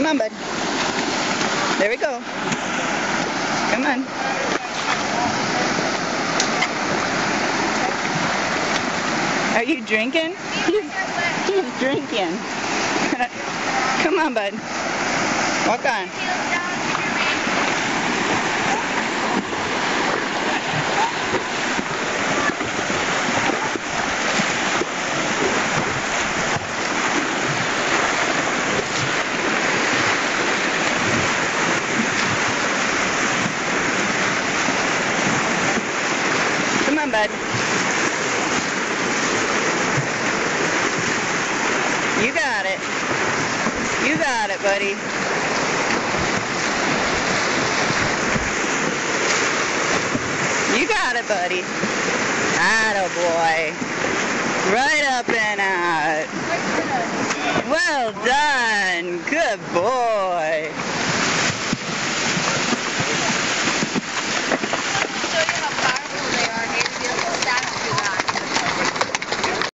Come on, bud. There we go. Come on. Are you drinking? He's, he's drinking. Come on, bud. Walk on. On, bud. You got it. You got it, buddy. You got it, buddy. Atta boy. Right up and out. Well done. Good boy.